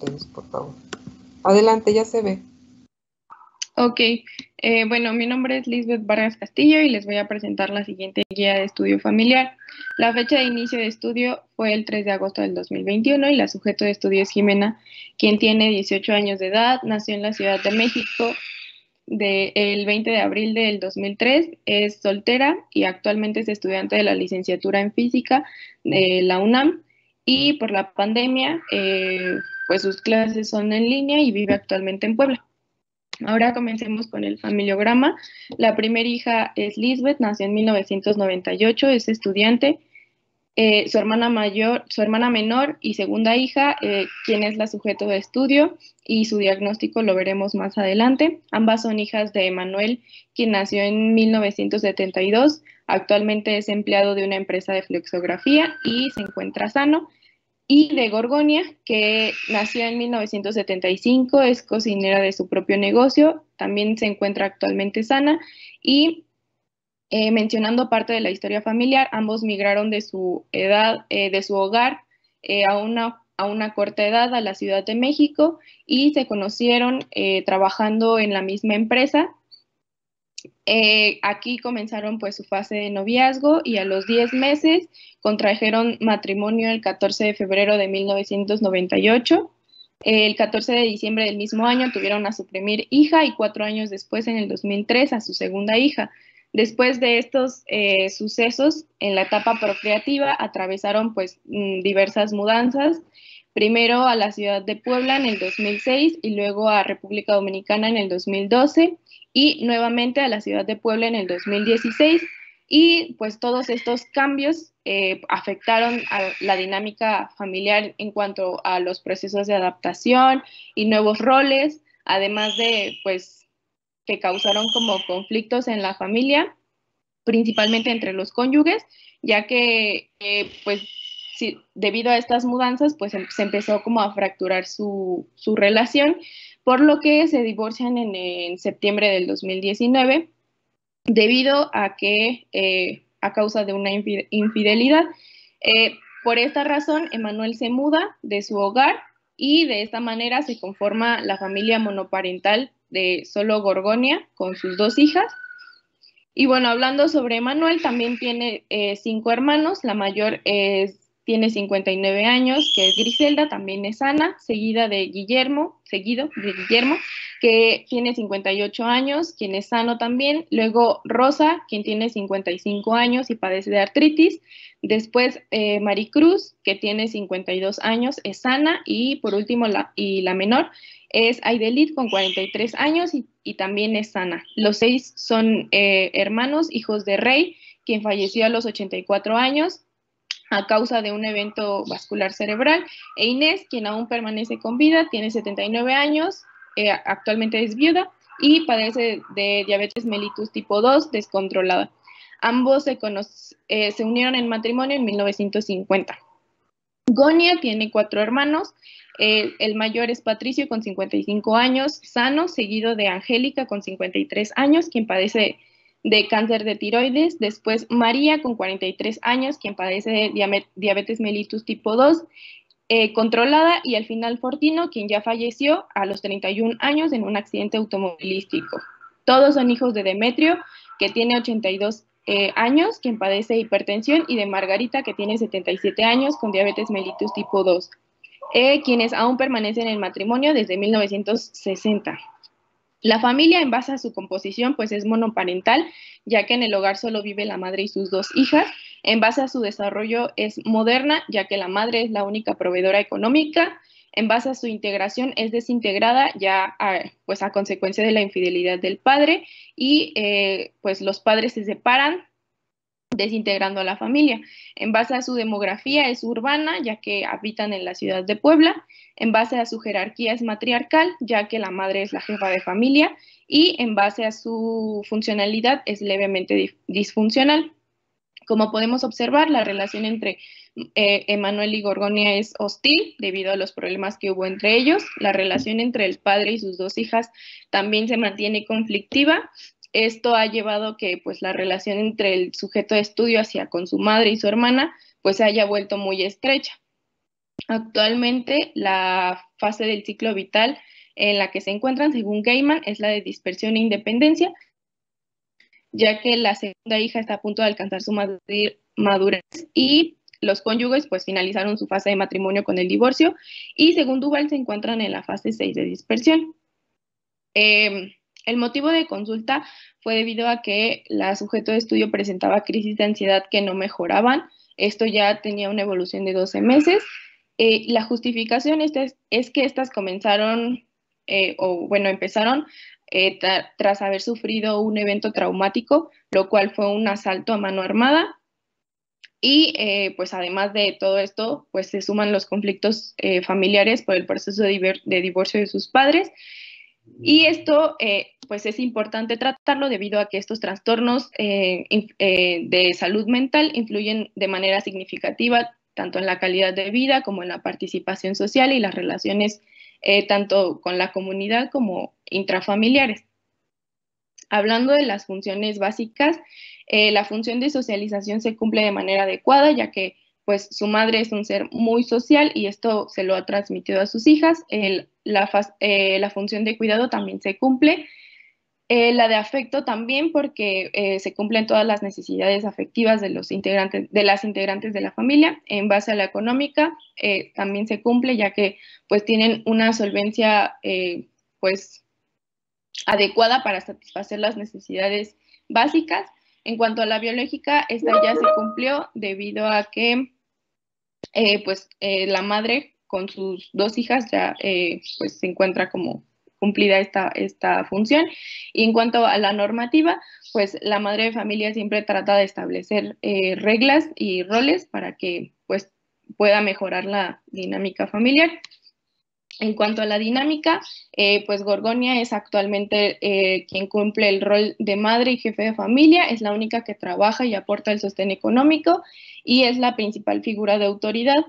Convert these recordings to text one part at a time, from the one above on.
ustedes, por favor. Adelante, ya se ve. Ok, eh, bueno, mi nombre es Lisbeth Vargas Castillo y les voy a presentar la siguiente guía de estudio familiar. La fecha de inicio de estudio fue el 3 de agosto del 2021 y la sujeto de estudio es Jimena, quien tiene 18 años de edad, nació en la Ciudad de México el 20 de abril del 2003, es soltera y actualmente es estudiante de la licenciatura en física de la UNAM y por la pandemia, eh, pues sus clases son en línea y vive actualmente en Puebla. Ahora comencemos con el familiograma. La primera hija es Lisbeth, nació en 1998, es estudiante. Eh, su hermana mayor, su hermana menor y segunda hija, eh, quien es la sujeto de estudio y su diagnóstico lo veremos más adelante. Ambas son hijas de Emanuel, quien nació en 1972. Actualmente es empleado de una empresa de flexografía y se encuentra sano y de Gorgonia, que nació en 1975, es cocinera de su propio negocio, también se encuentra actualmente sana y eh, mencionando parte de la historia familiar, ambos migraron de su edad, eh, de su hogar eh, a, una, a una corta edad a la Ciudad de México y se conocieron trabajando en la misma empresa eh, aquí comenzaron pues su fase de noviazgo y a los 10 meses contrajeron matrimonio el 14 de febrero de 1998. El 14 de diciembre del mismo año tuvieron a su primer hija y cuatro años después, en el 2003, a su segunda hija. Después de estos eh, sucesos en la etapa procreativa, atravesaron pues mm, diversas mudanzas, primero a la ciudad de Puebla en el 2006 y luego a República Dominicana en el 2012 y nuevamente a la ciudad de Puebla en el 2016. Y pues todos estos cambios eh, afectaron a la dinámica familiar en cuanto a los procesos de adaptación y nuevos roles, además de pues que causaron como conflictos en la familia, principalmente entre los cónyuges, ya que eh, pues debido a estas mudanzas pues em, se empezó como a fracturar su, su relación por lo que se divorcian en, septiembre del 2019 debido a que, eh, a causa de una infidelidad. Eh, por esta razón, Emanuel se muda de su hogar y de esta manera se conforma la familia monoparental de solo Gorgonia con sus dos hijas. Y bueno, hablando sobre Emanuel, también tiene eh, cinco hermanos, la mayor es tiene 59 años, que es Griselda, también es Ana, seguida de Guillermo, seguido de Guillermo, que tiene 58 años, quien es sano también. Luego Rosa, quien tiene 55 años y padece de artritis. Después eh, Maricruz, que tiene 52 años, es sana. Y por último, la, y la menor es Aidelit, con 43 años y, también es sana. Los seis son eh, hermanos, hijos de Rey, quien falleció a los 84 años a causa de un evento vascular cerebral. E Inés, quien aún permanece con vida, tiene 79 años, eh, actualmente es viuda y padece de diabetes mellitus tipo 2 descontrolada. Ambos eh, se unieron en matrimonio en 1950. Gonia tiene cuatro hermanos. el mayor es Patricio con 55 años, sano, seguido de Angélica con 53 años, quien padece de cáncer de tiroides, después María con 43 años, quien padece de diabetes mellitus tipo 2, eh, controlada, y al final Fortino, quien ya falleció a los 31 años en un accidente automovilístico. Todos son hijos de Demetrio, que tiene 82 eh, años, quien padece hipertensión, y de Margarita, que tiene 77 años con diabetes mellitus tipo 2, eh, quienes aún permanecen en matrimonio desde 1960. La familia, en base a su composición, pues es monoparental, ya que en el hogar solo vive la madre y sus dos hijas. En base a su desarrollo es moderna, ya que la madre es la única proveedora económica. En base a su integración es desintegrada, ya a, pues a consecuencia de la infidelidad del padre, y eh, pues los padres se separan, desintegrando a la familia. En base a su demografía es urbana, ya que habitan en la ciudad de Puebla. En base a su jerarquía es matriarcal, ya que la madre es la jefa de familia. Y en base a su funcionalidad es levemente disfuncional. Como podemos observar, la relación entre eh, Emanuel y Gorgonia es hostil debido a los problemas que hubo entre ellos. La relación entre el padre y sus dos hijas también se mantiene conflictiva esto ha llevado que pues la relación entre el sujeto de estudio hacia con su madre y su hermana pues se haya vuelto muy estrecha. Actualmente, la fase del ciclo vital en la que se encuentran, según Gaiman, es la de dispersión e independencia, ya que la segunda hija está a punto de alcanzar su madurez y los cónyuges pues finalizaron su fase de matrimonio con el divorcio y según Duval se encuentran en la fase 6 de dispersión. Em, el motivo de consulta fue debido a que la sujeto de estudio presentaba crisis de ansiedad que no mejoraban. Esto ya tenía una evolución de 12 meses. Eh, la justificación es, que estas comenzaron, eh, o bueno, empezaron eh, tras haber sufrido un evento traumático, lo cual fue un asalto a mano armada. Y pues además de todo esto, pues se suman los conflictos familiares por el proceso de divorcio de sus padres y esto, eh, pues es importante tratarlo debido a que estos trastornos eh, eh, de salud mental influyen de manera significativa tanto en la calidad de vida como en la participación social y las relaciones tanto con la comunidad como intrafamiliares. Hablando de las funciones básicas, la función de socialización se cumple de manera adecuada, ya que pues su madre es un ser muy social y esto se lo ha transmitido a sus hijas. Eh, la, función de cuidado también se cumple. Eh, la de afecto también porque eh, se cumplen todas las necesidades afectivas de, los integrantes, de las integrantes de la familia. En base a la económica también se cumple ya que pues tienen una solvencia pues adecuada para satisfacer las necesidades básicas. En cuanto a la biológica, esta ya se cumplió debido a que eh, pues eh, la madre con sus dos hijas ya eh, pues se encuentra como cumplida esta, esta función. Y en cuanto a la normativa, pues la madre de familia siempre trata de establecer reglas y roles para que pues pueda mejorar la dinámica familiar. En cuanto a la dinámica, pues Gorgonia es actualmente quien cumple el rol de madre y jefe de familia, es la única que trabaja y aporta el sostén económico y es la principal figura de autoridad.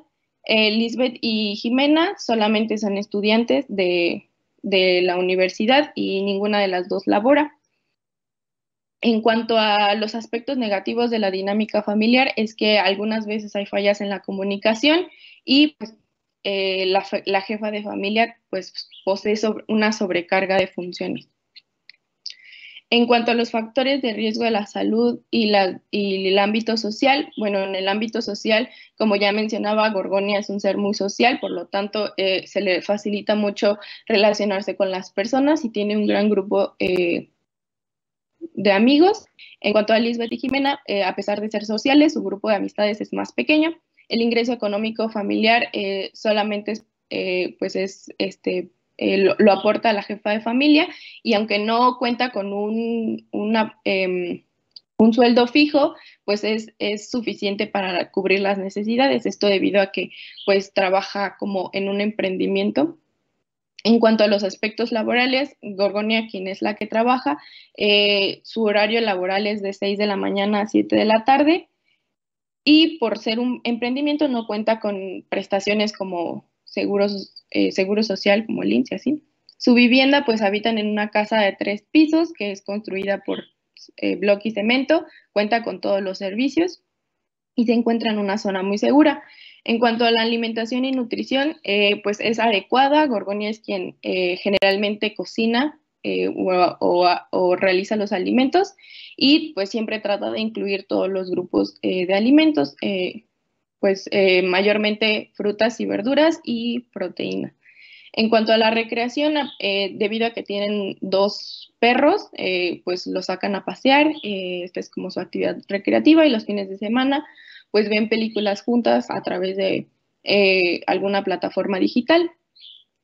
Eh, Lisbeth y Jimena solamente son estudiantes de, la universidad y ninguna de las dos labora. En cuanto a los aspectos negativos de la dinámica familiar, es que algunas veces hay fallas en la comunicación y pues, eh, la, la, jefa de familia pues, posee una sobrecarga de funciones. En cuanto a los factores de riesgo de la salud y, el ámbito social, bueno, en el ámbito social, como ya mencionaba, Gorgonia es un ser muy social, por lo tanto, eh, se le facilita mucho relacionarse con las personas y tiene un gran grupo eh, de amigos. En cuanto a Lisbeth y Jimena, a pesar de ser sociales, su grupo de amistades es más pequeño. El ingreso económico familiar solamente pues es este, eh, lo, aporta la jefa de familia y aunque no cuenta con un, em, sueldo fijo, pues es, suficiente para cubrir las necesidades. Esto debido a que pues trabaja como en un emprendimiento. En cuanto a los aspectos laborales, Gorgonia, quien es la que trabaja, eh, su horario laboral es de 6 de la mañana a 7 de la tarde y por ser un emprendimiento no cuenta con prestaciones como seguros eh, seguro social como el INSE, así. Su vivienda, pues habitan en una casa de tres pisos que es construida por eh, bloque y cemento, cuenta con todos los servicios y se encuentra en una zona muy segura. En cuanto a la alimentación y nutrición, eh, pues es adecuada. Gorgonia es quien generalmente cocina o, realiza los alimentos y pues siempre trata de incluir todos los grupos de alimentos pues eh, mayormente frutas y verduras y proteína. En cuanto a la recreación, eh, debido a que tienen dos perros, eh, pues los sacan a pasear, esta es como su actividad recreativa y los fines de semana pues ven películas juntas a través de alguna plataforma digital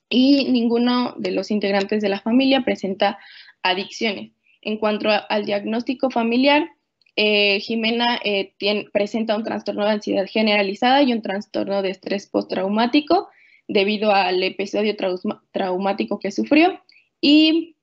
y ninguno de los integrantes de la familia presenta adicciones. En cuanto al diagnóstico familiar, eh, Jimena eh, presenta un trastorno de ansiedad generalizada y un trastorno de estrés postraumático debido al episodio traumático que sufrió. Y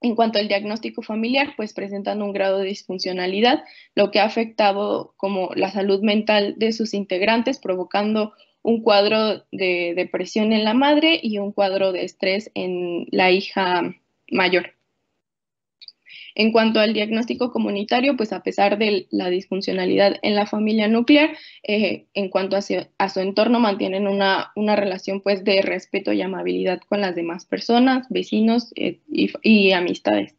en cuanto al diagnóstico familiar, pues presentando un grado de disfuncionalidad, lo que ha afectado como la salud mental de sus integrantes, provocando un cuadro de depresión en la madre y un cuadro de estrés en la hija mayor. En cuanto al diagnóstico comunitario, pues a pesar de la disfuncionalidad en la familia nuclear, eh, en cuanto a su, entorno mantienen una, relación pues de respeto y amabilidad con las demás personas, vecinos eh, y, amistades.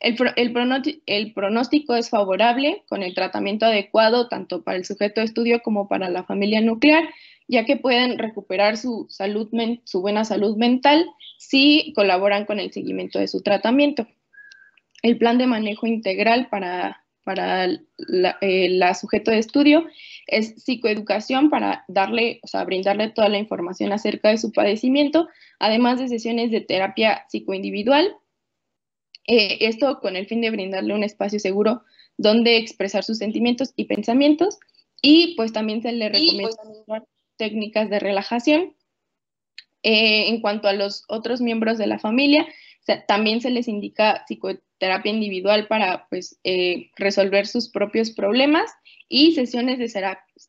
El, pronóstico es favorable con el tratamiento adecuado tanto para el sujeto de estudio como para la familia nuclear, ya que pueden recuperar su, salud, su buena salud mental si colaboran con el seguimiento de su tratamiento el plan de manejo integral para, para la, eh, sujeto de estudio es psicoeducación para darle, o sea, brindarle toda la información acerca de su padecimiento, además de sesiones de terapia psicoindividual. Eh, esto con el fin de brindarle un espacio seguro donde expresar sus sentimientos y pensamientos y pues también se le pues, recomienda técnicas de relajación. Eh, en cuanto a los otros miembros de la familia, también se les indica psicoterapia individual para pues, eh, resolver sus propios problemas y sesiones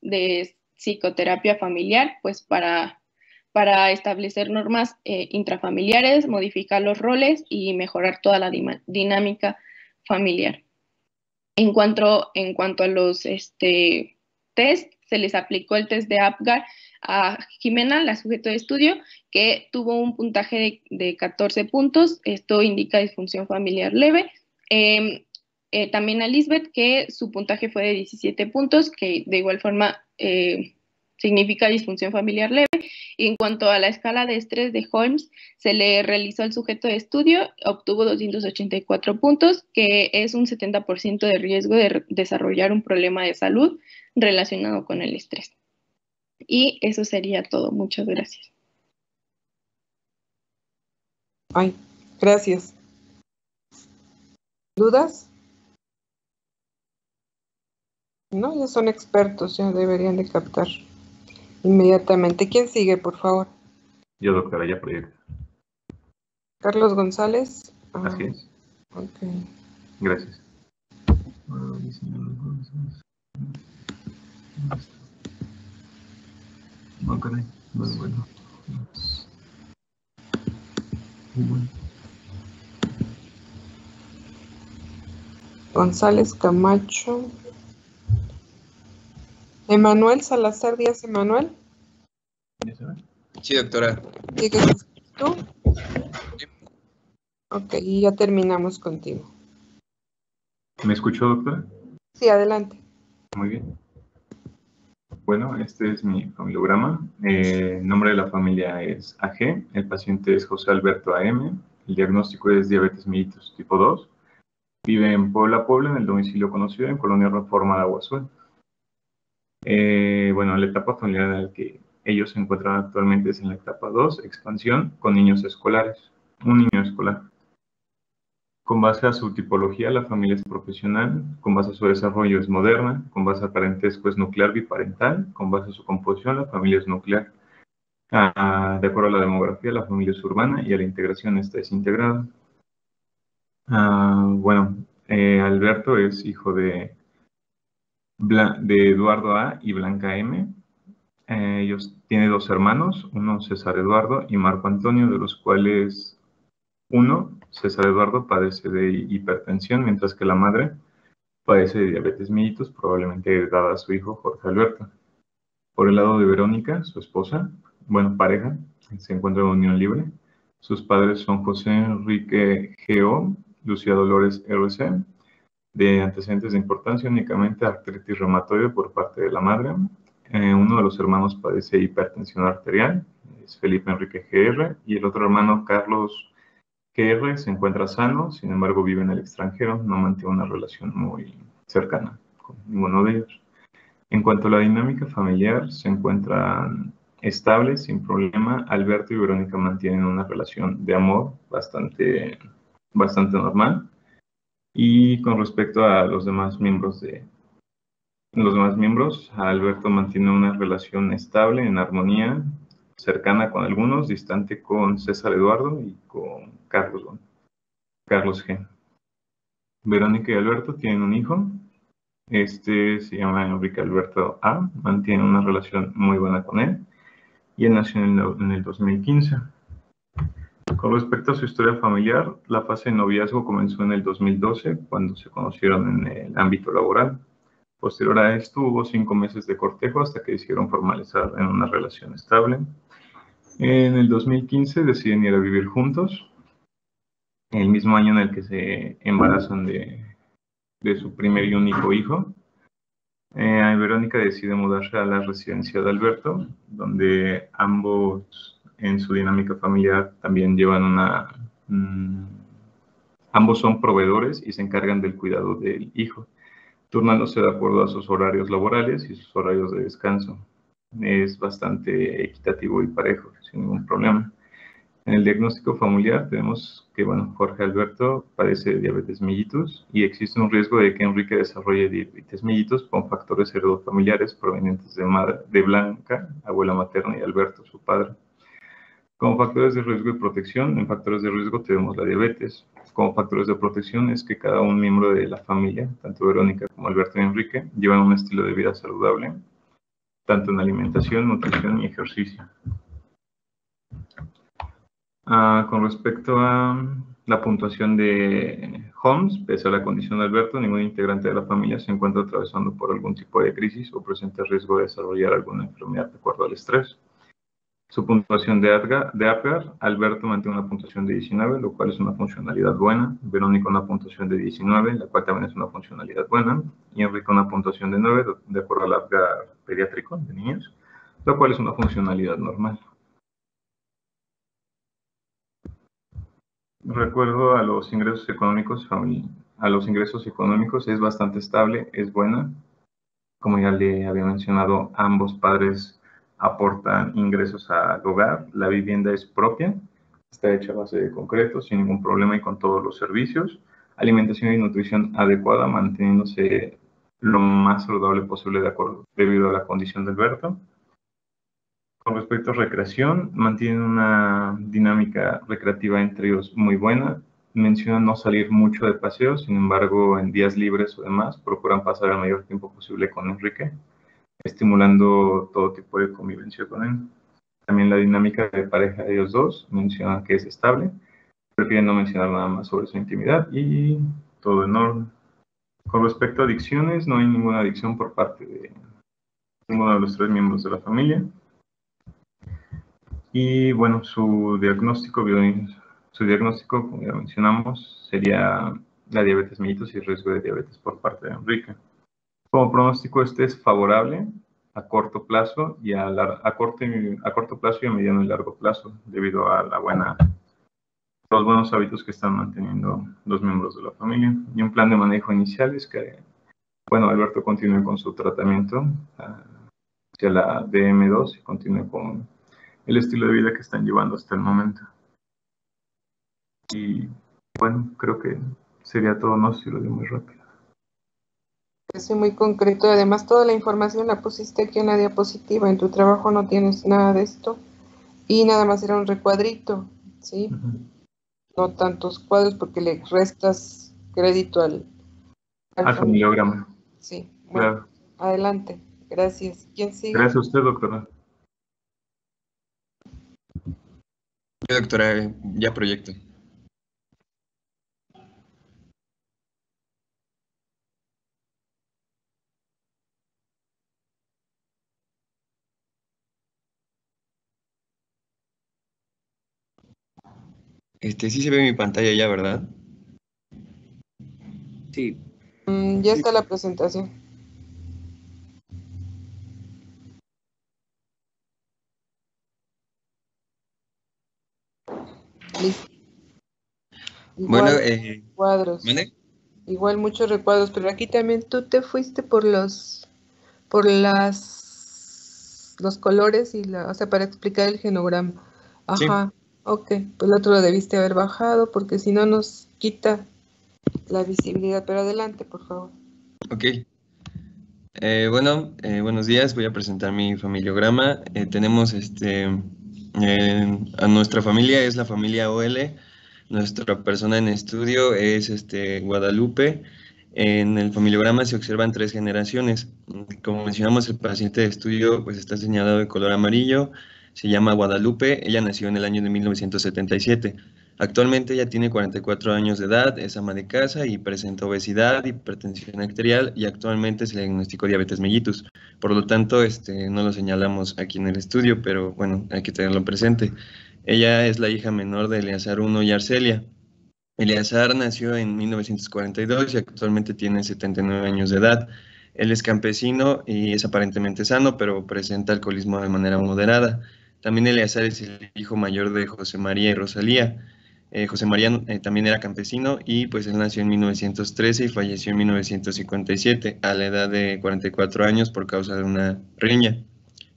de, psicoterapia familiar pues, para, para establecer normas eh, intrafamiliares, modificar los roles y mejorar toda la dinámica familiar. En cuanto, en cuanto a los este, test, se les aplicó el test de APGAR a Jimena, la sujeto de estudio, que tuvo un puntaje de, 14 puntos. Esto indica disfunción familiar leve. Em, eh, también a Lisbeth, que su puntaje fue de 17 puntos, que de igual forma eh, significa disfunción familiar leve. Y en cuanto a la escala de estrés de Holmes, se le realizó al sujeto de estudio, obtuvo 284 puntos, que es un 70% de riesgo de desarrollar un problema de salud relacionado con el estrés. Y eso sería todo. Muchas gracias. Ay, gracias. ¿Dudas? No, ya son expertos, ya deberían de captar inmediatamente. ¿Quién sigue, por favor? Yo, doctora, ya proyecto. Carlos González. Ah, Así es. Ok. Gracias. No, caray, no es bueno. bueno. González Camacho. Emanuel Salazar Díaz Emanuel. Sí, doctora. ¿Sigues tú? Ok, y ya terminamos contigo. ¿Me escuchó, doctora? Sí, adelante. Muy bien. Bueno, este es mi familiograma. Eh, el nombre de la familia es AG, el paciente es José Alberto AM, el diagnóstico es diabetes mellitus tipo 2. Vive en Puebla, Puebla, en el domicilio conocido en Colonia Reforma de Aguazuel. Eh, bueno, la etapa familiar en la que ellos se encuentran actualmente es en la etapa 2, expansión, con niños escolares, un niño escolar. Con base a su tipología, la familia es profesional, con base a su desarrollo es moderna, con base a parentesco es nuclear biparental, con base a su composición la familia es nuclear. Ah, de acuerdo a la demografía, la familia es urbana y a la integración está desintegrada. Ah, bueno, eh, Alberto es hijo de, Eduardo A y Blanca M. Eh, ellos tienen dos hermanos, uno César Eduardo y Marco Antonio, de los cuales uno César Eduardo padece de hipertensión, mientras que la madre padece de diabetes mellitus, probablemente dada a su hijo Jorge Alberto. Por el lado de Verónica, su esposa, bueno, pareja, se encuentra en unión libre. Sus padres son José Enrique G.O., Lucía Dolores R.C., de antecedentes de importancia, únicamente artritis reumatoide por parte de la madre. Eh, uno de los hermanos padece hipertensión arterial, es Felipe Enrique G.R., y el otro hermano, Carlos R se encuentra sano, sin embargo vive en el extranjero, no mantiene una relación muy cercana con ninguno de ellos. En cuanto a la dinámica familiar, se encuentran estables, sin problema. Alberto y Verónica mantienen una relación de amor bastante, bastante normal. Y con respecto a los demás miembros de los demás miembros, Alberto mantiene una relación estable, en armonía, cercana con algunos, distante con César Eduardo y con Carlos, Carlos G. Verónica y Alberto tienen un hijo. Este se llama Enrique Alberto A. Mantiene una relación muy buena con él. Y él nació en el, 2015. Con respecto a su historia familiar, la fase de noviazgo comenzó en el 2012, cuando se conocieron en el ámbito laboral. Posterior a esto, hubo cinco meses de cortejo hasta que decidieron formalizar en una relación estable. En el 2015 deciden ir a vivir juntos, el mismo año en el que se embarazan de, de su primer y único hijo. Eh, Verónica decide mudarse a la residencia de Alberto, donde ambos en su dinámica familiar también llevan una... Mm, ambos son proveedores y se encargan del cuidado del hijo, turnándose de acuerdo a sus horarios laborales y sus horarios de descanso. Es bastante equitativo y parejo, sin ningún problema. En el diagnóstico familiar tenemos que, Jorge Alberto padece de diabetes mellitus y existe un riesgo de que Enrique desarrolle diabetes mellitus con factores heredofamiliares provenientes de, de Blanca, abuela materna, y Alberto, su padre. Como factores de riesgo y protección, en factores de riesgo tenemos la diabetes. Como factores de protección es que cada un miembro de la familia, tanto Verónica como Alberto y Enrique, llevan un estilo de vida saludable, tanto en alimentación, nutrición y ejercicio. Ah, con respecto a la puntuación de Holmes, pese a la condición de Alberto, ningún integrante de la familia se encuentra atravesando por algún tipo de crisis o presenta riesgo de desarrollar alguna enfermedad de acuerdo al estrés. Su puntuación de, ADGA, de APGAR, Alberto mantiene una puntuación de 19, lo cual es una funcionalidad buena. Verónica una puntuación de 19, la cual también es una funcionalidad buena. Y Enrique una puntuación de 9, de acuerdo al APGAR pediátrico de niños, lo cual es una funcionalidad normal. Recuerdo a los ingresos económicos, a los ingresos económicos es bastante estable, es buena. Como ya le había mencionado, ambos padres aportan ingresos al hogar. La vivienda es propia, está hecha a base de concreto, sin ningún problema y con todos los servicios. Alimentación y nutrición adecuada, manteniéndose lo más saludable posible de acuerdo, debido a la condición de Alberto. Con respecto a recreación, mantienen una dinámica recreativa entre ellos muy buena. Mencionan no salir mucho de paseo, sin embargo, en días libres o demás, procuran pasar el mayor tiempo posible con Enrique, estimulando todo tipo de convivencia con él. También la dinámica de pareja de ellos dos, mencionan que es estable, prefieren no mencionar nada más sobre su intimidad y todo en orden. Con respecto a adicciones, no hay ninguna adicción por parte de ninguno de los tres miembros de la familia. Y bueno, su diagnóstico, su diagnóstico, como ya mencionamos, sería la diabetes mellitus y riesgo de diabetes por parte de Enrique. Como pronóstico, este es favorable a corto plazo y a, a, corto, a corto plazo y a mediano y largo plazo, debido a la buena, los buenos hábitos que están manteniendo los miembros de la familia. Y un plan de manejo inicial es que, bueno, Alberto continúe con su tratamiento ah, hacia la DM2 y continúe con el estilo de vida que están llevando hasta el momento. Y bueno, creo que sería todo, no sé si lo digo muy rápido. Es muy concreto. Además, toda la información la pusiste aquí en la diapositiva. En tu trabajo no tienes nada de esto. Y nada más era un recuadrito, ¿sí? No tantos cuadros porque le restas crédito al... Al, familiograma. Sí. Bueno, Adelante. Gracias. ¿Quién sigue? Gracias a usted, doctora. Doctora, ya proyecto. Este, sí se ve mi pantalla ya, ¿verdad? Sí. Mm, ya está la presentación. Bueno, eh, cuadros. Igual muchos recuadros, pero aquí también tú te fuiste por los, por las, los colores y la, o sea, para explicar el genograma. Ajá, ok, pues el otro lo debiste haber bajado porque si no nos quita la visibilidad, pero adelante, por favor. Ok. Eh, bueno, eh, buenos días, voy a presentar mi familiograma. tenemos este a nuestra familia es la familia OL. Nuestra persona en estudio es este, Guadalupe. En el familiograma se observan tres generaciones. Como mencionamos, el paciente de estudio pues, está señalado de color amarillo. se llama Guadalupe, ella nació en el año de 1977. Actualmente ella tiene 44 años de edad, es ama de casa y presenta obesidad, hipertensión arterial y actualmente se le diagnosticó diabetes mellitus. Por lo tanto, este, no lo señalamos aquí en el estudio, pero bueno, hay que tenerlo presente. Ella es la hija menor de Eleazar I y Arcelia. Eleazar nació en 1942 y actualmente tiene 79 años de edad. Él es campesino y es aparentemente sano, pero presenta alcoholismo de manera moderada. También Eleazar es el hijo mayor de José María y Rosalía. Eh, José María eh, también era campesino y pues él nació en 1913 y falleció en 1957 a la edad de 44 años por causa de una riña.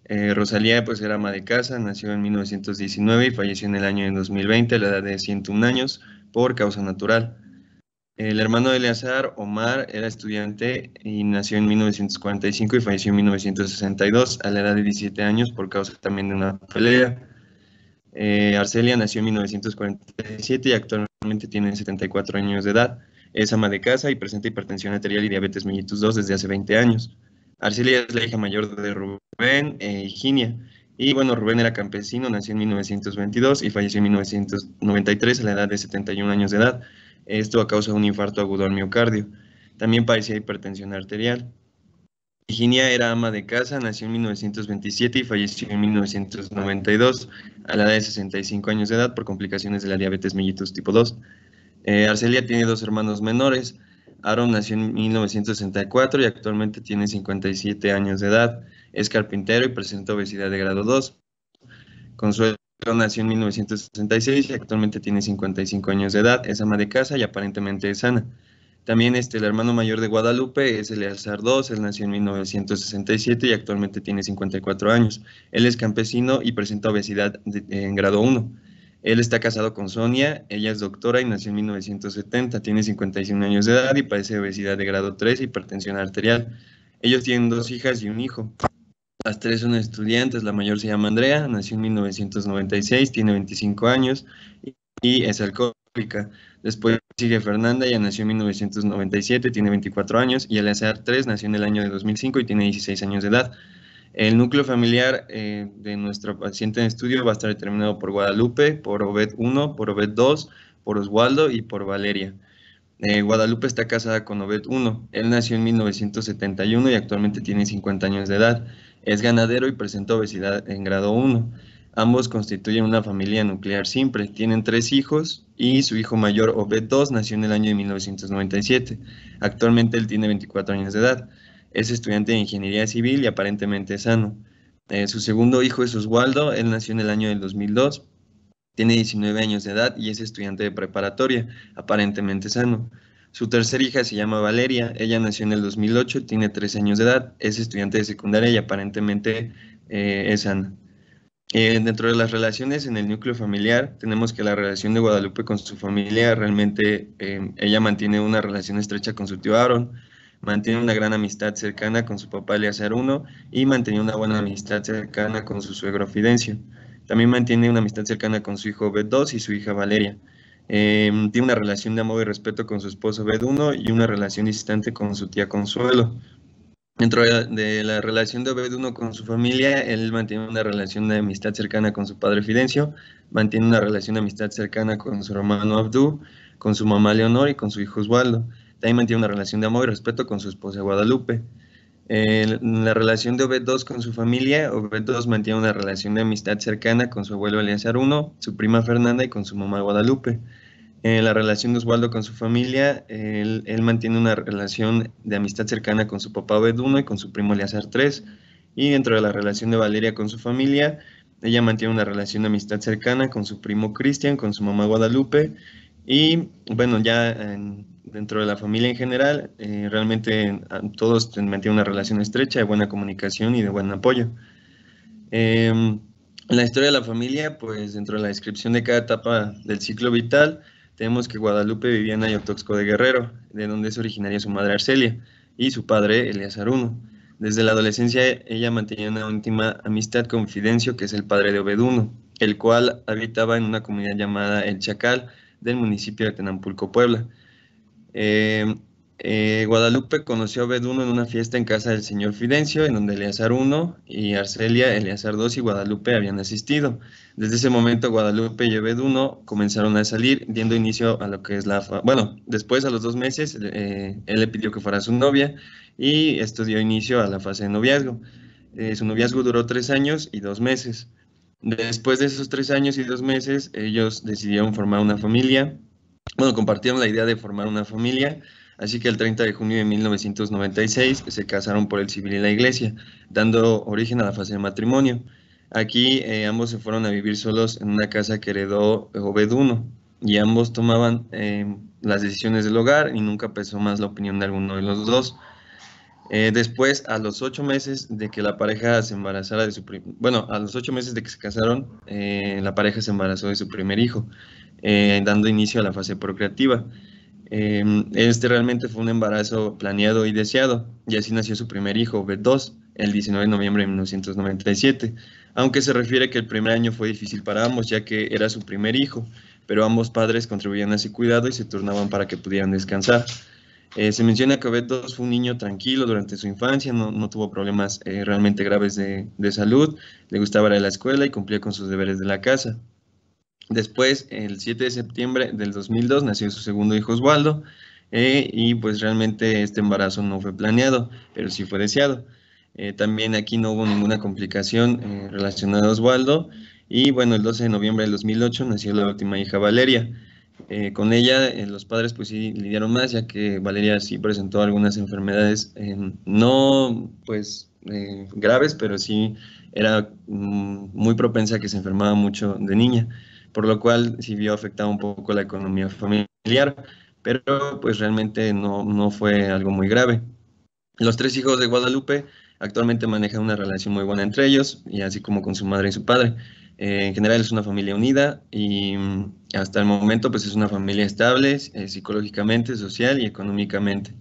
Eh, Rosalía pues era ama de casa, nació en 1919 y falleció en el año de 2020 a la edad de 101 años por causa natural. El hermano de Eleazar, Omar, era estudiante y nació en 1945 y falleció en 1962 a la edad de 17 años por causa también de una pelea. Eh, Arcelia nació en 1947 y actualmente tiene 74 años de edad. Es ama de casa y presenta hipertensión arterial y diabetes mellitus 2 desde hace 20 años. Arcelia es la hija mayor de Rubén e Higinia. Y bueno, Rubén era campesino, nació en 1922 y falleció en 1993 a la edad de 71 años de edad. Esto a causa de un infarto agudo al miocardio. También padecía hipertensión arterial. Virginia era ama de casa, nació en 1927 y falleció en 1992 a la edad de 65 años de edad por complicaciones de la diabetes mellitus tipo 2. Eh, Arcelia tiene dos hermanos menores. Aaron nació en 1964 y actualmente tiene 57 años de edad. Es carpintero y presenta obesidad de grado 2. Consuelo nació en 1966 y actualmente tiene 55 años de edad. Es ama de casa y aparentemente es sana. También este, el hermano mayor de Guadalupe es Eleazar II, él nació en 1967 y actualmente tiene 54 años. Él es campesino y presenta obesidad en grado 1. Él está casado con Sonia, ella es doctora y nació en 1970, tiene 51 años de edad y padece obesidad de grado 3 y hipertensión arterial. Ellos tienen dos hijas y un hijo. Las tres son estudiantes, la mayor se llama Andrea, nació en 1996, tiene 25 años y es alcohólica. Después sigue Fernanda, ella nació en 1997, tiene 24 años, y Eleazar 3 nació en el año de 2005 y tiene 16 años de edad. El núcleo familiar eh, de nuestro paciente en estudio va a estar determinado por Guadalupe, por Obed 1, por Obed 2, por Oswaldo y por Valeria. Eh, Guadalupe está casada con Obed 1. Él nació en 1971 y actualmente tiene 50 años de edad. Es ganadero y presenta obesidad en grado 1. Ambos constituyen una familia nuclear simple. Tienen tres hijos y su hijo mayor, Obed II, nació en el año de 1997. Actualmente él tiene 24 años de edad. Es estudiante de ingeniería civil y aparentemente sano. Eh, su segundo hijo es Oswaldo. Él nació en el año del 2002. Tiene 19 años de edad y es estudiante de preparatoria, aparentemente sano. Su tercera hija se llama Valeria. Ella nació en el 2008, tiene 13 años de edad, es estudiante de secundaria y aparentemente eh, es sana. Eh, dentro de las relaciones en el núcleo familiar, tenemos que la relación de Guadalupe con su familia, realmente eh, ella mantiene una relación estrecha con su tío Aaron, mantiene una gran amistad cercana con su papá Eleazar I y mantiene una buena amistad cercana con su suegro Fidencio. También mantiene una amistad cercana con su hijo B2 y su hija Valeria. Eh, tiene una relación de amor y respeto con su esposo B1 y una relación distante con su tía Consuelo. Dentro de la relación de Obed con su familia, él mantiene una relación de amistad cercana con su padre Fidencio, mantiene una relación de amistad cercana con su hermano Abdú, con su mamá Leonor y con su hijo Oswaldo. También mantiene una relación de amor y respeto con su esposa Guadalupe. En la relación de Obed II con su familia, Obed II mantiene una relación de amistad cercana con su abuelo Eleazar I, su prima Fernanda y con su mamá Guadalupe. En la relación de Oswaldo con su familia, él, mantiene una relación de amistad cercana con su papá Beduno y con su primo Eleazar III. Y dentro de la relación de Valeria con su familia, ella mantiene una relación de amistad cercana con su primo Cristian, con su mamá Guadalupe. Y bueno, ya dentro de la familia en general, eh, realmente todos mantienen una relación estrecha, de buena comunicación y de buen apoyo. Em, la historia de la familia, pues dentro de la descripción de cada etapa del ciclo vital, tenemos que Guadalupe vivía en Ayotoxco de Guerrero, de donde es originaria su madre Arcelia y su padre Eleazar I. Desde la adolescencia ella mantenía una íntima amistad con Fidencio, que es el padre de Obeduno, el cual habitaba en una comunidad llamada El Chacal del municipio de Tenampulco, Puebla. Eh, Eh, Guadalupe conoció a Obed en una fiesta en casa del señor Fidencio, en donde Eleazar I y Arcelia, Eleazar II y Guadalupe habían asistido. Desde ese momento, Guadalupe y Obed comenzaron a salir, dando inicio a lo que es la... Bueno, después, a los dos meses, eh, él le pidió que fuera su novia y esto dio inicio a la fase de noviazgo. Eh, su noviazgo duró tres años y dos meses. Después de esos tres años y dos meses, ellos decidieron formar una familia. Bueno, compartieron la idea de formar una familia Así que el 30 de junio de 1996 se casaron por el civil y la iglesia, dando origen a la fase de matrimonio. Aquí eh, ambos se fueron a vivir solos en una casa que heredó Obed y ambos tomaban eh, las decisiones del hogar y nunca pesó más la opinión de alguno de los dos. Eh, después, a los ocho meses de que la pareja se embarazara de su bueno, a los ocho meses de que se casaron, la pareja se embarazó de su primer hijo, dando inicio a la fase procreativa. Em, este realmente fue un embarazo planeado y deseado, y así nació su primer hijo, B2, el 19 de noviembre de 1997, aunque se refiere que el primer año fue difícil para ambos, ya que era su primer hijo, pero ambos padres contribuían a su cuidado y se turnaban para que pudieran descansar. Eh, se menciona que Obed fue un niño tranquilo durante su infancia, no, tuvo problemas eh, realmente graves de, de, salud, le gustaba ir a la escuela y cumplía con sus deberes de la casa. Después, el 7 de septiembre del 2002, nació su segundo hijo Oswaldo, eh, y pues realmente este embarazo no fue planeado, pero sí fue deseado. Eh, también aquí no hubo ninguna complicación eh, relacionada a Oswaldo, y bueno, el 12 de noviembre del 2008 nació la última hija Valeria. con ella los padres pues sí lidiaron más, ya que Valeria sí presentó algunas enfermedades, no pues graves, pero sí era mm, muy propensa a que se enfermaba mucho de niña por lo cual sí vio afectada un poco la economía familiar, pero pues realmente no, no fue algo muy grave. Los tres hijos de Guadalupe actualmente manejan una relación muy buena entre ellos, y así como con su madre y su padre. Eh, en general es una familia unida y mm, hasta el momento pues es una familia estable eh, psicológicamente, social y económicamente.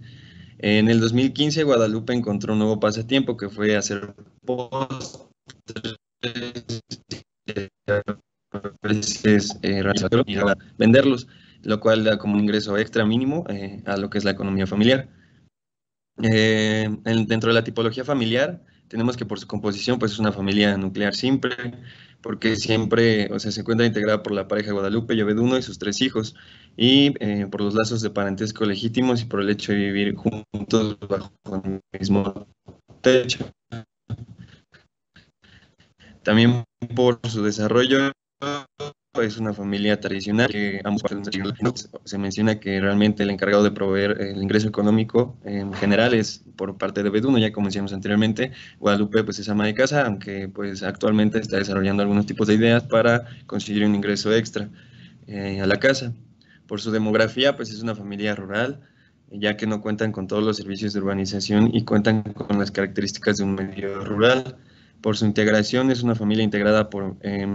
En el 2015 Guadalupe encontró un nuevo pasatiempo que fue hacer postres veces eh, y venderlos, lo cual da como un ingreso extra mínimo eh, a lo que es la economía familiar. Eh, dentro de la tipología familiar, tenemos que por su composición, pues es una familia nuclear simple, porque siempre, o sea, se encuentra integrada por la pareja Guadalupe, Lloveduno y sus tres hijos, y eh, por los lazos de parentesco legítimos y por el hecho de vivir juntos bajo el mismo techo. También por su desarrollo es una familia tradicional que ambos se menciona que realmente el encargado de proveer el ingreso económico en general es por parte de Beduno, ya como decíamos anteriormente, Guadalupe pues es ama de casa, aunque pues actualmente está desarrollando algunos tipos de ideas para conseguir un ingreso extra eh, a la casa. Por su demografía pues es una familia rural, ya que no cuentan con todos los servicios de urbanización y cuentan con las características de un medio rural. Por su integración es una familia integrada por... Eh,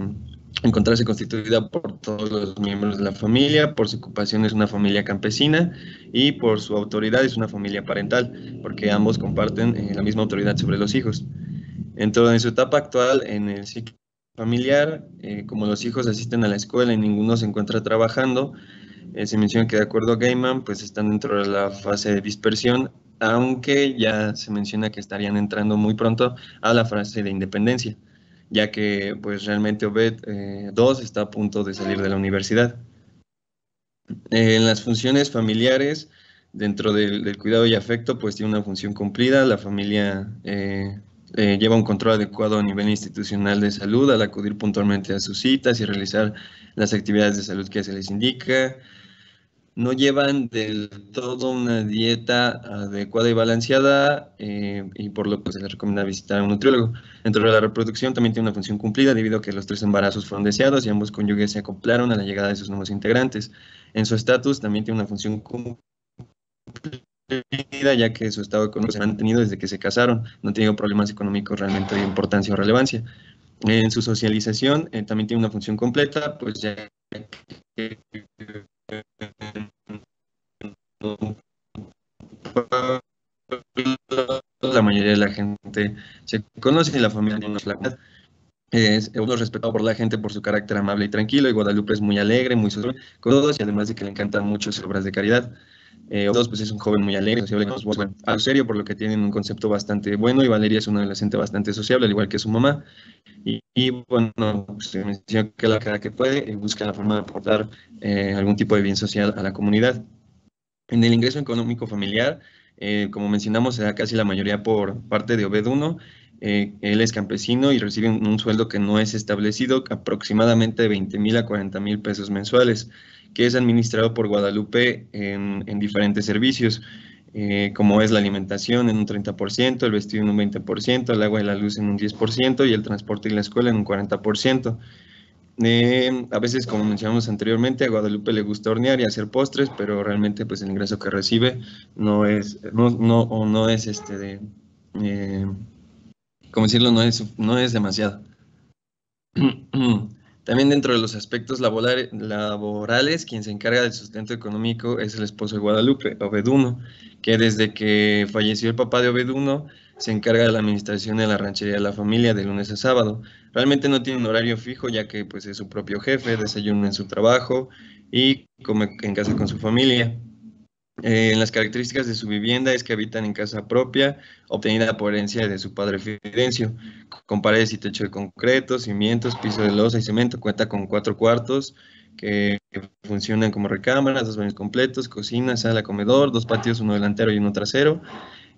encontrarse constituida por todos los miembros de la familia, por su ocupación es una familia campesina y por su autoridad es una familia parental, porque ambos comparten eh, la misma autoridad sobre los hijos. En su etapa actual, en el ciclo familiar, eh, como los hijos asisten a la escuela y ninguno se encuentra trabajando, eh, se menciona que de acuerdo a Gaiman, pues están dentro de la fase de dispersión, aunque ya se menciona que estarían entrando muy pronto a la fase de independencia ya que pues realmente Obed 2 eh, está a punto de salir de la universidad. en las funciones familiares, dentro del, cuidado y afecto, pues tiene una función cumplida. La familia eh, eh, lleva un control adecuado a nivel institucional de salud al acudir puntualmente a sus citas y realizar las actividades de salud que se les indica no llevan del todo una dieta adecuada y balanceada eh, y por lo que se les recomienda visitar a un nutriólogo. Dentro de la reproducción también tiene una función cumplida debido a que los tres embarazos fueron deseados y ambos cónyuges se acoplaron a la llegada de sus nuevos integrantes. En su estatus también tiene una función cumplida ya que su estado económico se ha mantenido desde que se casaron, no ha tenido problemas económicos realmente de importancia o relevancia. En su socialización eh, también tiene una función completa, pues ya que la mayoría de la gente se conoce y la familia no la es uno respetado por la gente por su carácter amable y tranquilo, y Guadalupe es muy alegre, muy social con todos, y además de que le encantan mucho sus obras de caridad. Eh, dos, pues es un joven muy alegre, sociable, bueno, algo serio, por lo que tienen un concepto bastante bueno y Valeria es una adolescente bastante sociable, al igual que su mamá. Y, bueno, pues, se menciona que la cara que puede y busca la forma de aportar eh, algún tipo de bien social a la comunidad. En el ingreso económico familiar, eh, como mencionamos, se da casi la mayoría por parte de Obed 1. Eh, él es campesino y recibe un, sueldo que no es establecido, aproximadamente 20 mil a 40 mil pesos mensuales, que es administrado por Guadalupe en, diferentes servicios, eh, como es la alimentación en un 30%, el vestido en un 20%, el agua y la luz en un 10% y el transporte y la escuela en un 40%. Eh, a veces, como mencionamos anteriormente, a Guadalupe le gusta hornear y hacer postres, pero realmente pues el ingreso que recibe no es, no, no, no es este de, eh, ¿cómo decirlo? No es, no es demasiado. También dentro de los aspectos laborales, quien se encarga del sustento económico es el esposo de Guadalupe, Obeduno, que desde que falleció el papá de Obeduno, se encarga de la administración de la ranchería de la familia de lunes a sábado. Realmente no tiene un horario fijo, ya que pues, es su propio jefe, desayuna en su trabajo y come en casa con su familia. Eh, las características de su vivienda es que habitan en casa propia, obtenida por herencia de su padre Fidencio, con paredes y techo de concreto, cimientos, piso de losa y cemento. Cuenta con cuatro cuartos que funcionan como recámaras, dos baños completos, cocina, sala, comedor, dos patios, uno delantero y uno trasero.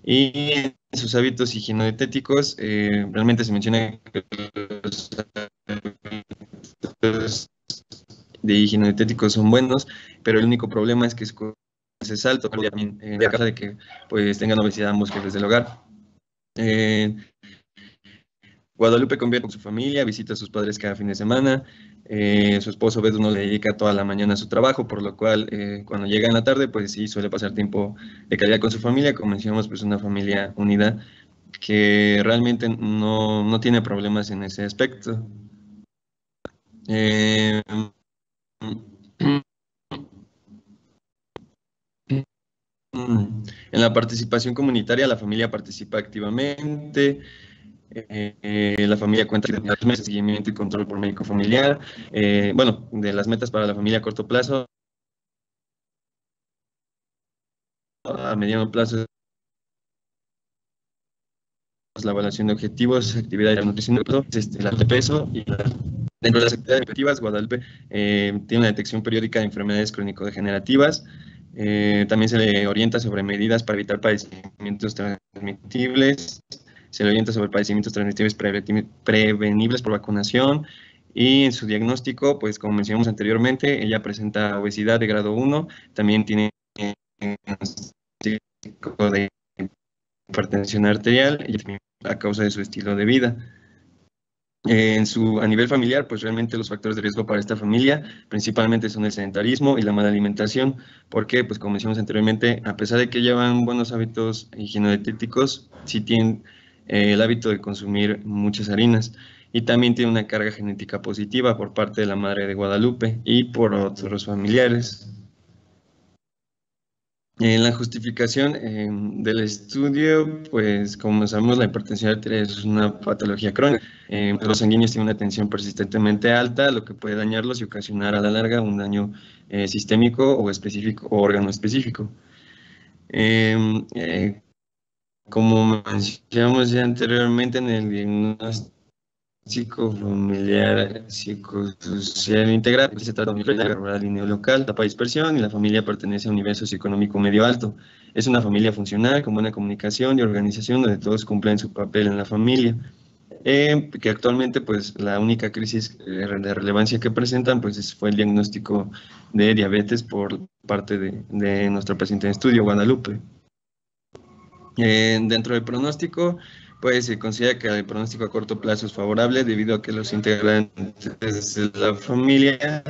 Y en sus hábitos higienodietéticos, eh, realmente se menciona que los hábitos de higienodietéticos son buenos, pero el único problema es que es alto, también la casa de que pues tengan obesidad ambos jefes del hogar. Eh, Guadalupe convive con su familia, visita a sus padres cada fin de semana, eh, su esposo Beto no le dedica toda la mañana a su trabajo, por lo cual eh, cuando llega en la tarde, pues sí, suele pasar tiempo de calidad con su familia. Como mencionamos, pues una familia unida que realmente no, no tiene problemas en ese aspecto. Eh, en la participación comunitaria, la familia participa activamente, eh, la familia cuenta con meses de seguimiento y control por médico familiar. Eh, bueno, de las metas para la familia a corto plazo, a mediano plazo, la evaluación de objetivos, actividades de nutrición de peso, este, la de peso y dentro de las actividades objetivas, Guadalupe eh, tiene una detección periódica de enfermedades crónico-degenerativas. También se le orienta sobre medidas para evitar padecimientos transmitibles, se le orienta sobre padecimientos transmisibles prevenibles por vacunación y en su diagnóstico, pues como mencionamos anteriormente, ella presenta obesidad de grado 1, también tiene de hipertensión arterial a causa de su estilo de vida. En su, a nivel familiar, pues realmente los factores de riesgo para esta familia principalmente son el sedentarismo y la mala alimentación, porque, pues como mencionamos anteriormente, a pesar de que llevan buenos hábitos higienodietéticos, sí tienen eh, el hábito de consumir muchas harinas y también tiene una carga genética positiva por parte de la madre de Guadalupe y por otros familiares. En la justificación eh, del estudio, pues como sabemos, la hipertensión arterial es una patología crónica. Eh, los sanguíneos tienen una tensión persistentemente alta, lo que puede dañarlos y ocasionar a la larga un daño sistémico o específico o órgano específico. Como mencionamos ya anteriormente en el diagnóstico familiar psicosocial integral, se trata de un rural y neolocal, tapa dispersión y la familia pertenece a un nivel socioeconómico medio alto. Es una familia funcional, con buena comunicación y organización, donde todos cumplen su papel en la familia. Eh, que actualmente pues la única crisis eh, de relevancia que presentan pues fue el diagnóstico de diabetes por parte de, de paciente en estudio, Guadalupe. Eh, dentro del pronóstico, pues se considera que el pronóstico a corto plazo es favorable debido a que los integrantes de la familia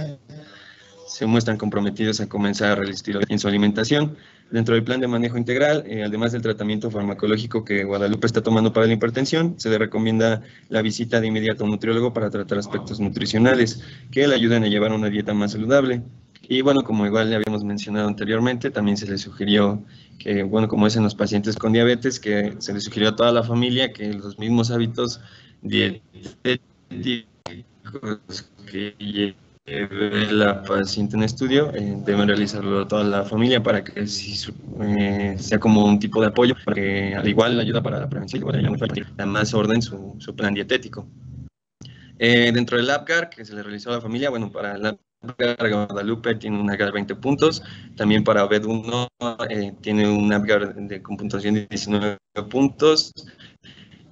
se muestran comprometidos a comenzar a resistir en su alimentación. Dentro del plan de manejo integral, eh, además del tratamiento farmacológico que Guadalupe está tomando para la hipertensión, se le recomienda la visita de inmediato a un nutriólogo para tratar aspectos nutricionales que le ayuden a llevar una dieta más saludable. Y bueno, como igual ya habíamos mencionado anteriormente, también se le sugirió que, bueno, como es en los pacientes con diabetes, que se le sugirió a toda la familia que los mismos hábitos dietéticos que ve la paciente en estudio, eh, deben realizarlo toda la familia para que eh, sea como un tipo de apoyo, para que al igual ayuda para la prevención, igual da más orden su, su plan dietético. Eh, dentro del APGAR que se le realizó a la familia, bueno, para el APGAR Guadalupe tiene un APGAR de 20 puntos, también para OBED1 tiene un APGAR de, con puntuación de 19 puntos,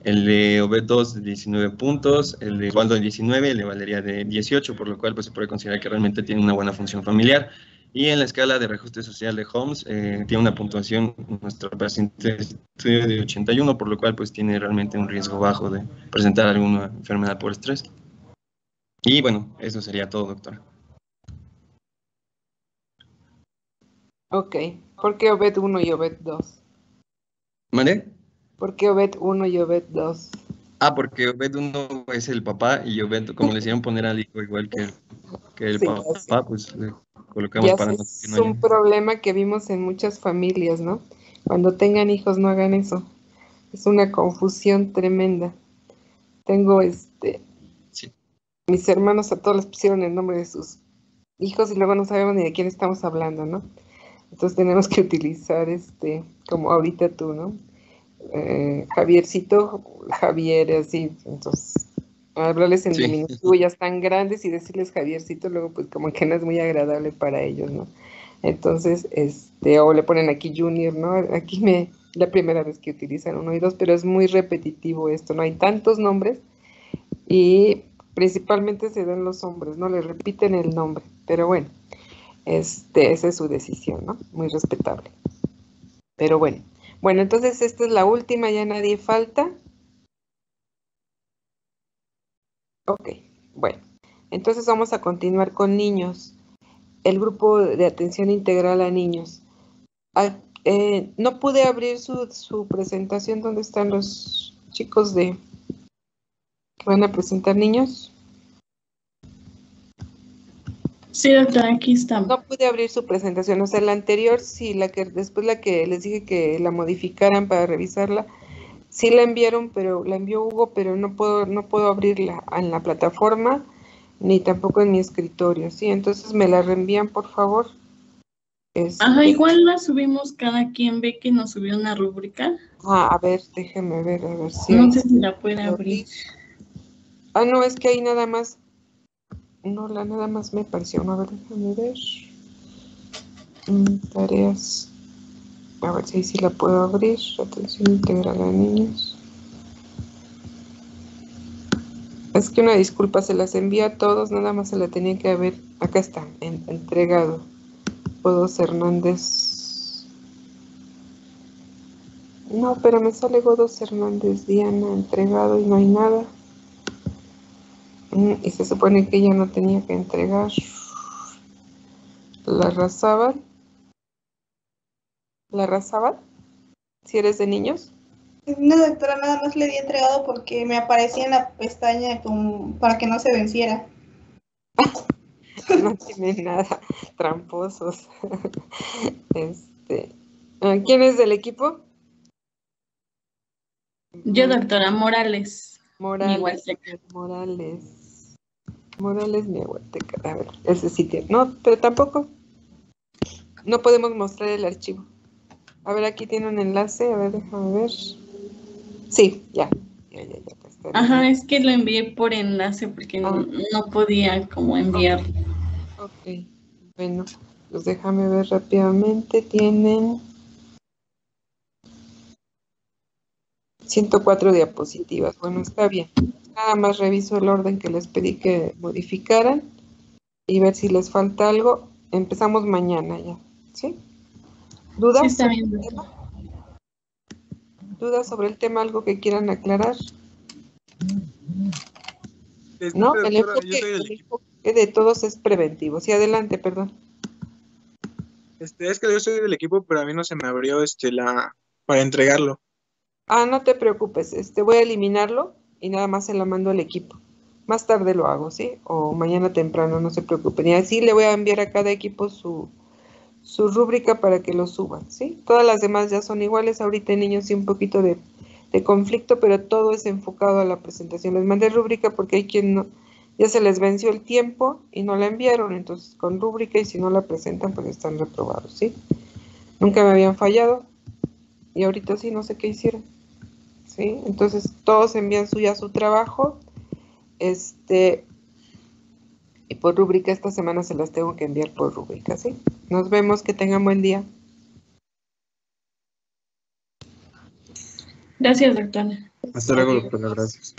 el de OB2 de 19 puntos, el de Waldo de 19, le valería de 18, por lo cual pues, se puede considerar que realmente tiene una buena función familiar. Y en la escala de reajuste social de Holmes eh, tiene una puntuación, nuestro paciente de 81, por lo cual pues tiene realmente un riesgo bajo de presentar alguna enfermedad por estrés. Y bueno, eso sería todo, doctora. Ok, ¿por qué OBED 1 y OBED 2? ¿Vale? ¿Por qué Obed 1 y Obed 2? Ah, porque Obed 1 es el papá y Obed, como le hicieron poner al hijo igual que, que el papá, pues le colocamos para no Es un problema que vimos en muchas familias, ¿no? Cuando tengan hijos no hagan eso. Es una confusión tremenda. Tengo este. Sí. Mis hermanos a todos les pusieron el nombre de sus hijos y luego no sabemos ni de quién estamos hablando, ¿no? Entonces tenemos que utilizar este, como ahorita tú, ¿no? eh, Javiercito, Javier, así, entonces hablarles en diminutivo ya están grandes y decirles Javiercito luego pues como que no es muy agradable para ellos, ¿no? Entonces, este, o le ponen aquí Junior, ¿no? Aquí me, la primera vez que utilizan uno y dos, pero es muy repetitivo esto, ¿no? Hay tantos nombres y principalmente se dan los hombres, ¿no? Le repiten el nombre, pero bueno, este, esa es su decisión, ¿no? Muy respetable. Pero bueno, bueno, entonces esta es la última, ya nadie falta. Ok, bueno. Entonces vamos a continuar con niños. El grupo de atención integral a niños. Ah, eh, no pude abrir su, su presentación. ¿Dónde están los chicos de que van a presentar niños? Sí, doctora, aquí estamos. No pude abrir su presentación, o sea, la anterior sí, la que después la que les dije que la modificaran para revisarla, sí la enviaron, pero la envió Hugo, pero no puedo no puedo abrirla en la plataforma ni tampoco en mi escritorio, ¿sí? Entonces me la reenvían, por favor. Este, Ajá, igual la subimos, cada quien ve que nos subió una rúbrica. Ah, a ver, déjeme ver, a ver si... No sé si la puede abrir. Ah, no, es que ahí nada más no, la nada más me pareció. A ver, déjame ver. Mm, tareas. A ver si, si la puedo abrir. Atención integral a niños. Es que una disculpa, se las envía a todos, nada más se la tenía que haber. Acá está, entregado. Godos Hernández. No, pero me sale Godos Hernández Diana entregado y no hay nada. Y se supone que ella no tenía que entregar la razábal. ¿La razábal? Si eres de niños. No, doctora, nada más le di entregado porque me aparecía en la pestaña como para que no se venciera. no tiene nada, tramposos. este, ¿Quién es del equipo? Yo, doctora Morales. Morales. Morales. Morales mi A ver, ese sitio. No, pero tampoco. No podemos mostrar el archivo. A ver, aquí tiene un enlace. A ver, déjame ver. Sí, ya. ya, ya, ya Ajá, es que lo envié por enlace porque no, ah. no, podía como enviarlo. Ok, bueno, pues déjame ver rápidamente. Tienen 104 diapositivas. Bueno, está bien. Nada más reviso el orden que les pedí que modificaran y ver si les falta algo. Empezamos mañana ya, ¿sí? ¿Dudas? sobre el tema? ¿Dudas sobre el tema? ¿Algo que quieran aclarar? no, el enfoque, de todos es preventivo. Sí, adelante, perdón. Este, es que yo soy del equipo, pero a mí no se me abrió este la para entregarlo. Ah, no te preocupes, este voy a eliminarlo y nada más se la mando al equipo. Más tarde lo hago, ¿sí? O mañana temprano, no se preocupen. Y así le voy a enviar a cada equipo su, su rúbrica para que lo suban, ¿sí? Todas las demás ya son iguales. Ahorita niños sí un poquito de, de conflicto, pero todo es enfocado a la presentación. Les mandé rúbrica porque hay quien no, ya se les venció el tiempo y no la enviaron, entonces con rúbrica y si no la presentan pues están reprobados, ¿sí? Nunca me habían fallado y ahorita sí no sé qué hicieron, ¿sí? Entonces todos envían su, ya su trabajo, este, y por rúbrica esta semana se las tengo que enviar por rúbrica, ¿sí? Nos vemos, que tengan buen día. Gracias, doctora. Hasta luego, doctora, gracias.